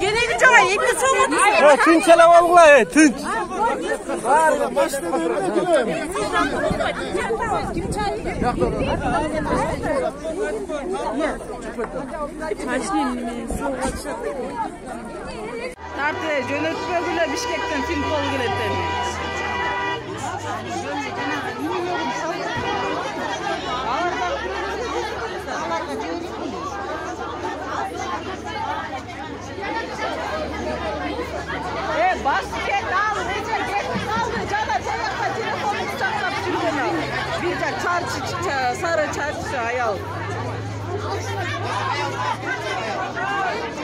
Yeni cahil mi soğudu? Ha tünç ele vallahi tünç. Var başta nerede gibi? Tartı, Jönöt Bölgü'yle Bişkek'ten film kol giretten. Bir de çarşı sarı çarşı ayal.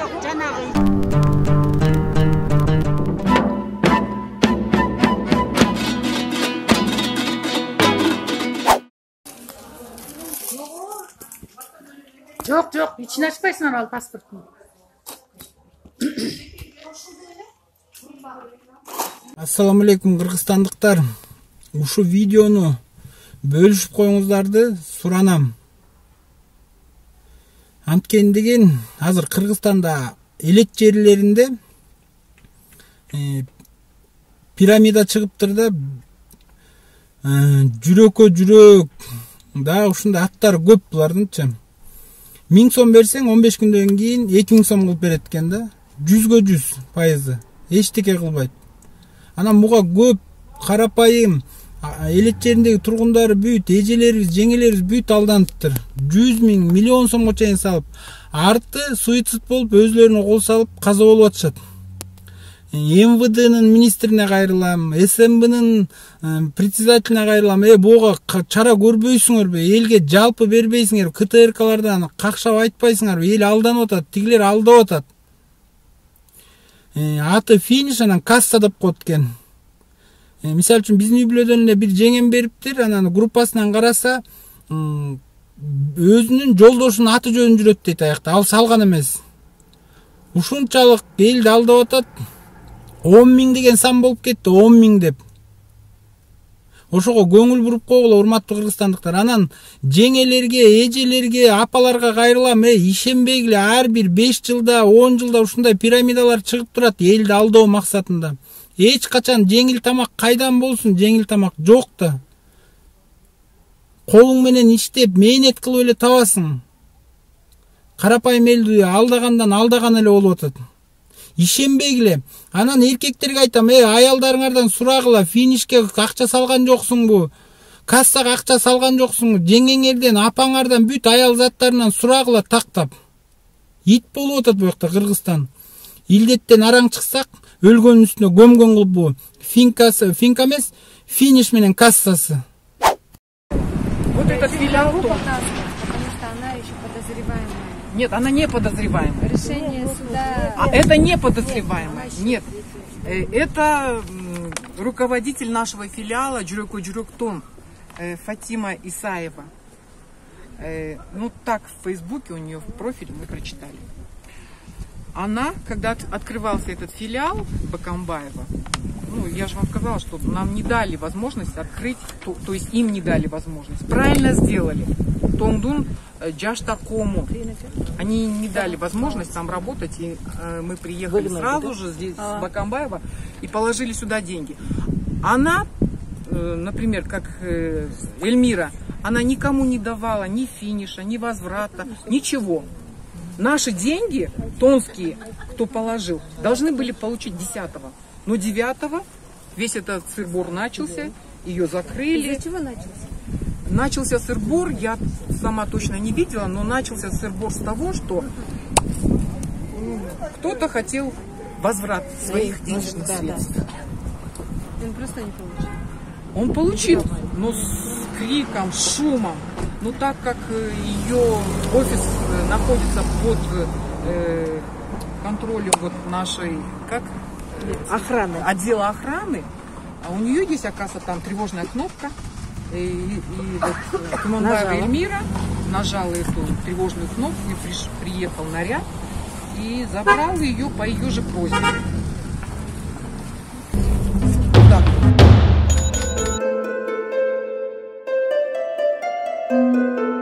Yok canım. Yok yok içini açmaysan al pasportunu. ассаламу алейкум кыргызстандыктар ушул видеону бөлүшүп коюңуздарды суранам анткени деген азыр кыргызстанда элек жерлеринде э, пирамида чыгыптыр да э, жүрөккө жүрөк дагы ушундай аттары көп булардынчы миң сом берсең он беш күндөн кийин эки миң сом кылып берет экен да. Жүзгө жүз пайызы. Эчтеке кылбайт. Анан буга көп карапайым а, элек жериндеги тургундары бүт эжелерибиз жеңелерибиз бүт алданыптыр. Жүз миң миллион сомго чейин салып арты суицид болуп өзүлөрүнө кол салып каза болуп атышат. Мвднын министрине кайрылам смбнын председателине кайрылам. Э буга чара көрбөйсүңөрбү элге жалпы бербейсиңерби ктрклардан какшап айтпайсыңарбы эл алданып атат тигилер алдап атат. Э, аты финиш анан касса деп коет экен Э, мисалы үчүн биздин үй бүлөдөн эле бир жеңем бериптир анан группасынан караса өзүнүн жолдошунун аты жөнү жүрөт дейт аякта. Ал салган эмес. Ушунчалык элди алдап атат. Он миң деген сан болуп кетти он миң деп. Ошого көңүл буруп койгула урматтуу кыргызстандыктар. Анан жеңелерге эжелерге апаларга кайрылам э ишенбегиле ар бир беш жылда он жылда ушундай пирамидалар чыгып турат элди алдоо максатында эч качан жеңил тамак кайдан болсун жеңил тамак жок да колуң менен иштеп мээнет кылып эле табасың карапайым элди алдагандан алдаган эле болуп атат ишенбегиле анан эркектерге айтам э аялдарыңардан сурагыла финишке акча салган жоксуңбу кассага акча салган жоксуңбу жеңеңерден апаңардан бүт аял заттарынан сурагыла тактап ит болуп атат бул жакта кыргызстан илдеттен араң чыксак өлгөнүн үстүнө көмгөн кылып бу финкасы финка эмес финиш менен кассасы Вот этот филиал Могу то- показать, потому что она еще подозреваемая. Нет, она не подозреваемая. Решение суда. А это не подозреваемая. Нет. Э, Это руководитель нашего филиала Джурюку Джурюктон э, Фатима Исаева. Э, Ну, так в Фейсбуке у нее в профиле мы прочитали. Она, когда от- открывался этот филиал Бакамбаева, ну, я же вам сказала, что нам не дали возможность открыть, то, то есть им не дали возможность. Правильно сделали. Тондун э, Джаштакому. Они не дали возможность там работать, и э, мы приехали сразу же здесь, с Бакамбаева, и положили сюда деньги. Она, э, например, как э, Эльмира, она никому не давала ни финиша, ни возврата, ничего. Наши деньги, тонские, кто положил, должны были получить 10-го. Но 9-го весь этот сырбор начался, ее закрыли. Из-за чего начался? Начался сырбор, я сама точно не видела, но начался сырбор с того, что кто-то хотел возврат своих денежных средств. Он просто не получил. Он получил, но с криком, шумом. Но так как э, ее офис э, находится под э, контролем вот нашей, как? Охраны. Отдела охраны, а у нее есть, оказывается, там тревожная кнопка. И, и вот Туманбаева Эльмира нажала эту тревожную кнопку, и приш- приехал наряд и забрал ее по ее же просьбе. Так. Música